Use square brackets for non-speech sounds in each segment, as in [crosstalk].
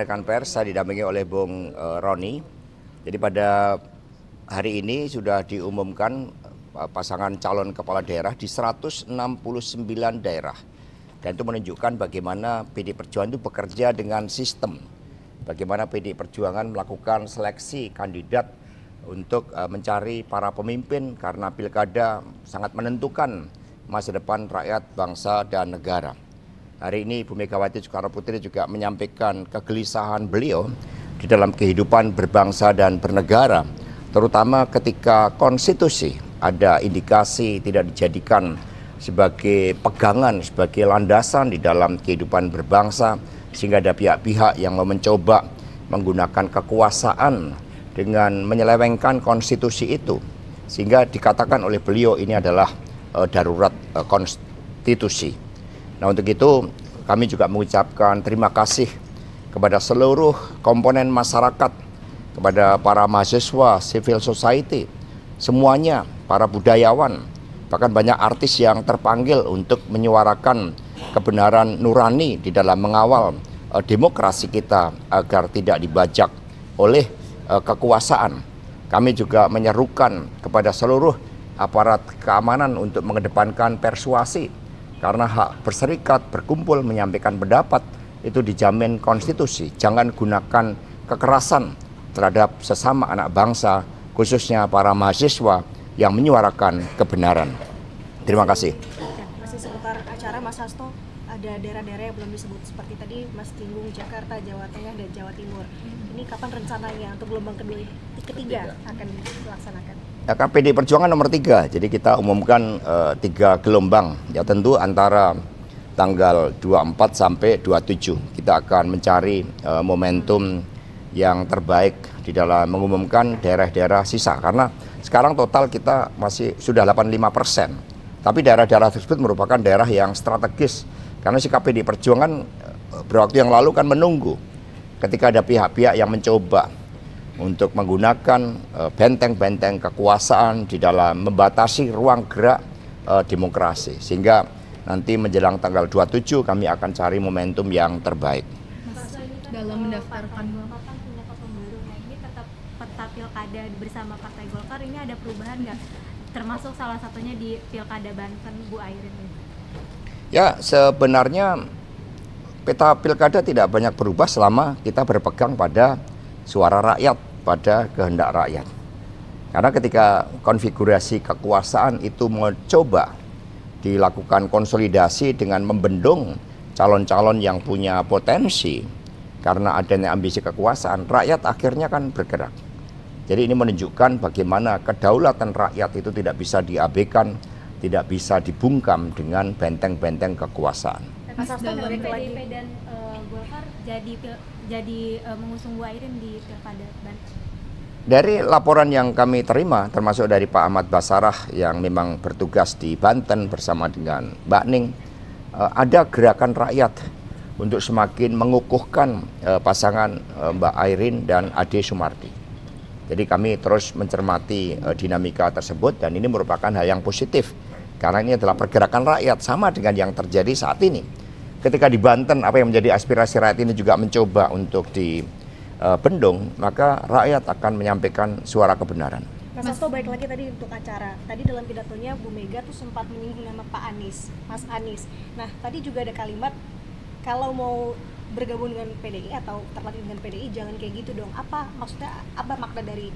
rekan pers saya didampingi oleh Bung uh, Roni. Jadi pada hari ini sudah diumumkan uh, pasangan calon kepala daerah di 169 daerah. Dan itu menunjukkan bagaimana PD Perjuangan itu bekerja dengan sistem. Bagaimana PD Perjuangan melakukan seleksi kandidat untuk uh, mencari para pemimpin karena pilkada sangat menentukan masa depan rakyat, bangsa, dan negara. Hari ini Ibu Megawati Soekarno Putri juga menyampaikan kegelisahan beliau di dalam kehidupan berbangsa dan bernegara, terutama ketika konstitusi ada indikasi tidak dijadikan sebagai pegangan, sebagai landasan di dalam kehidupan berbangsa, sehingga ada pihak-pihak yang mau mencoba menggunakan kekuasaan dengan menyelewengkan konstitusi itu, sehingga dikatakan oleh beliau ini adalah uh, darurat uh, konstitusi. Nah untuk itu kami juga mengucapkan terima kasih kepada seluruh komponen masyarakat, kepada para mahasiswa, civil society, semuanya, para budayawan, bahkan banyak artis yang terpanggil untuk menyuarakan kebenaran nurani di dalam mengawal uh, demokrasi kita agar tidak dibajak oleh uh, kekuasaan. Kami juga menyerukan kepada seluruh aparat keamanan untuk mengedepankan persuasi karena hak berserikat, berkumpul, menyampaikan pendapat itu dijamin konstitusi. Jangan gunakan kekerasan terhadap sesama anak bangsa, khususnya para mahasiswa yang menyuarakan kebenaran. Terima kasih. Masih seputar acara Mas Hasto, ada daerah-daerah yang belum disebut seperti tadi Mas Tinggung, Jakarta, Jawa Tengah, dan Jawa Timur. Ini kapan rencananya untuk gelombang kedua, ketiga akan dilaksanakan? Ya kan PD Perjuangan nomor tiga, jadi kita umumkan uh, tiga gelombang. Ya tentu antara tanggal 24 sampai 27 kita akan mencari uh, momentum yang terbaik di dalam mengumumkan daerah-daerah sisa karena sekarang total kita masih sudah 85 persen. Tapi daerah-daerah tersebut merupakan daerah yang strategis karena sikap PD Perjuangan uh, berwaktu yang lalu kan menunggu ketika ada pihak-pihak yang mencoba untuk menggunakan eh, benteng-benteng kekuasaan di dalam membatasi ruang gerak uh, demokrasi sehingga nanti menjelang tanggal 27 kami akan cari momentum yang terbaik. Dalam mendaftarkan ini tetap peta pilkada bersama Partai Golkar ini ada perubahan nggak? Termasuk salah satunya di pilkada Banten Bu Airin ini. Ya sebenarnya peta pilkada tidak banyak berubah selama kita berpegang pada suara rakyat pada kehendak rakyat. Karena ketika konfigurasi kekuasaan itu mencoba dilakukan konsolidasi dengan membendung calon-calon yang punya potensi karena adanya ambisi kekuasaan, rakyat akhirnya kan bergerak. Jadi ini menunjukkan bagaimana kedaulatan rakyat itu tidak bisa diabaikan, tidak bisa dibungkam dengan benteng-benteng kekuasaan. Mas dalam PDIP dan uh, Golkar jadi jadi uh, mengusung Bu Airin di Pilkada Banten? Dari laporan yang kami terima, termasuk dari Pak Ahmad Basarah yang memang bertugas di Banten bersama dengan Mbak Ning, uh, ada gerakan rakyat untuk semakin mengukuhkan uh, pasangan uh, Mbak Airin dan Ade Sumardi. Jadi kami terus mencermati uh, dinamika tersebut dan ini merupakan hal yang positif karena ini adalah pergerakan rakyat sama dengan yang terjadi saat ini ketika di Banten apa yang menjadi aspirasi rakyat ini juga mencoba untuk dibendung, uh, maka rakyat akan menyampaikan suara kebenaran. Mas Hasto baik lagi tadi untuk acara. Tadi dalam pidatonya Bu Mega tuh sempat menyinggung nama Pak Anies, Mas Anies. Nah, tadi juga ada kalimat kalau mau bergabung dengan PDI atau terlatih dengan PDI jangan kayak gitu dong. Apa maksudnya apa makna dari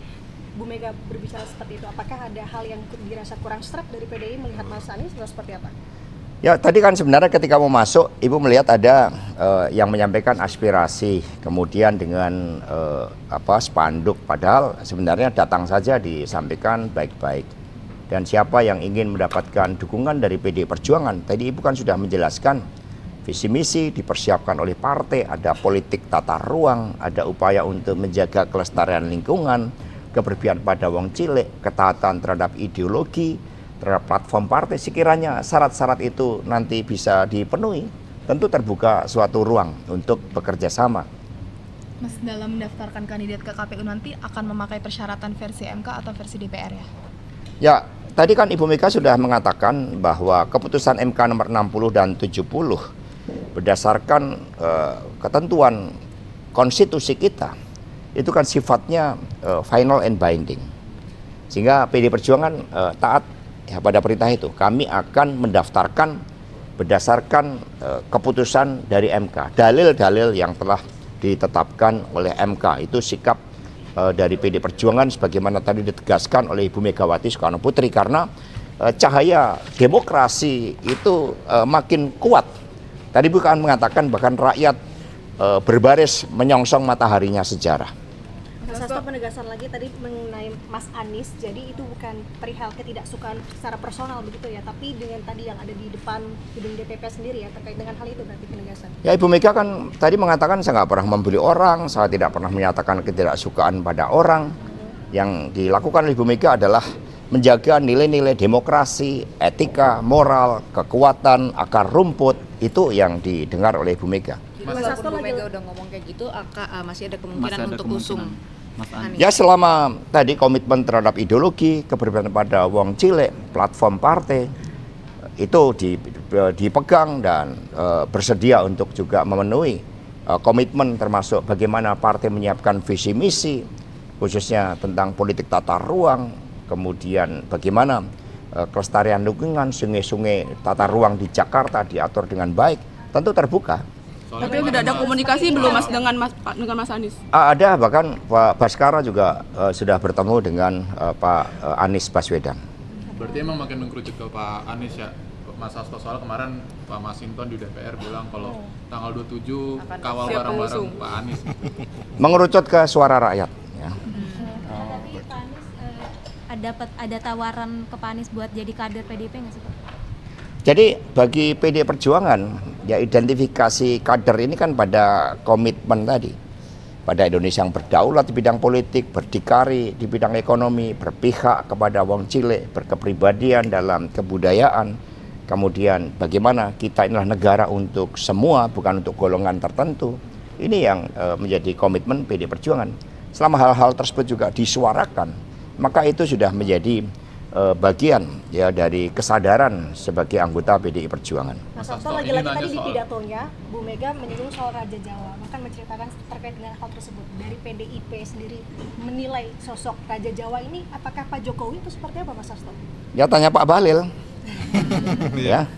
Bu Mega berbicara seperti itu? Apakah ada hal yang dirasa kurang serak dari PDI melihat Mas Anies atau seperti apa? Ya tadi kan sebenarnya ketika mau masuk ibu melihat ada uh, yang menyampaikan aspirasi kemudian dengan uh, apa spanduk. Padahal sebenarnya datang saja disampaikan baik-baik. Dan siapa yang ingin mendapatkan dukungan dari PD Perjuangan? Tadi ibu kan sudah menjelaskan visi misi dipersiapkan oleh partai. Ada politik tata ruang ada upaya untuk menjaga kelestarian lingkungan keberpihakan pada wong cilik ketaatan terhadap ideologi terhadap platform partai sekiranya syarat-syarat itu nanti bisa dipenuhi tentu terbuka suatu ruang untuk bekerja sama. Mas dalam mendaftarkan kandidat ke KPU nanti akan memakai persyaratan versi MK atau versi DPR ya? Ya, tadi kan Ibu Mega sudah mengatakan bahwa keputusan MK nomor 60 dan 70 berdasarkan uh, ketentuan konstitusi kita itu kan sifatnya uh, final and binding. Sehingga PD Perjuangan uh, taat ya pada perintah itu. Kami akan mendaftarkan berdasarkan uh, keputusan dari MK, dalil-dalil yang telah ditetapkan oleh MK itu sikap uh, dari PD Perjuangan sebagaimana tadi ditegaskan oleh Ibu Megawati Soekarno Putri karena uh, cahaya demokrasi itu makin kuat. Tadi bukan mengatakan bahkan rakyat berbaris menyongsong mataharinya sejarah. Mas Hasto penegasan lagi tadi mengenai Mas Anies, jadi itu bukan perihal ketidaksukaan secara personal begitu ya, tapi dengan tadi yang ada di depan gedung DPP sendiri ya terkait dengan hal itu berarti penegasan. Ya Ibu Mega kan tadi mengatakan saya nggak pernah membeli orang, saya tidak pernah menyatakan ketidaksukaan pada orang. Yang dilakukan oleh Ibu Mega adalah menjaga nilai-nilai demokrasi, etika, moral, kekuatan, akar rumput itu yang didengar oleh Ibu Mega. Mas, Bu lagi- Mega udah ngomong kayak gitu, aka, ah, masih ada kemungkinan Masih ada untuk kemungkinan. usung Mas. Ya selama tadi komitmen terhadap ideologi, keberpihakan pada wong cilik, platform partai itu di- dipegang dan eh, bersedia untuk juga memenuhi eh, komitmen termasuk bagaimana partai menyiapkan visi misi khususnya tentang politik tata ruang, kemudian bagaimana eh, kelestarian lingkungan, sungai-sungai tata ruang di Jakarta diatur dengan baik, tentu terbuka. Tapi sudah ada komunikasi belum Mas dengan Mas dengan Mas Anies? Ah, Ada bahkan Pak Baskara juga eh, sudah bertemu dengan eh, Pak eh, Anies Baswedan. Berarti emang makin mengkerucut ke Pak Anies ya Mas Hasto soal kemarin Pak Masinton di DPR bilang kalau tanggal 27 Akan kawal bareng-bareng. Pak Anies Mengerucut ke suara rakyat. Ya. Nah, tapi Pak Anies eh, ada dapat ada tawaran ke Pak Anies buat jadi kader PDIP nggak sih Pak? Jadi bagi PD Perjuangan ya identifikasi kader ini kan pada komitmen tadi pada Indonesia yang berdaulat di bidang politik, berdikari di bidang ekonomi, berpihak kepada wong cilik, berkepribadian dalam kebudayaan. Kemudian bagaimana kita inilah negara untuk semua bukan untuk golongan tertentu. Ini yang eh, menjadi komitmen PD Perjuangan. Selama hal-hal tersebut juga disuarakan, maka itu sudah menjadi eh, bagian ya dari kesadaran sebagai anggota PDI Perjuangan. Mas Hasto Hasto, lagi-lagi tadi nanya di soal- pidatonya Bu Mega menyinggung soal Raja Jawa bahkan menceritakan terkait dengan hal tersebut dari PDIP sendiri menilai sosok Raja Jawa ini apakah Pak Jokowi itu seperti apa Mas Hasto? Ya tanya Pak Balil. [laughs] ya.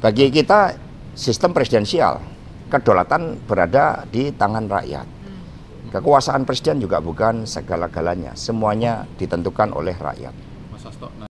Bagi kita sistem presidensial, kedaulatan berada di tangan rakyat. Kekuasaan presiden juga bukan segala-galanya, semuanya ditentukan oleh rakyat. Mas Hasto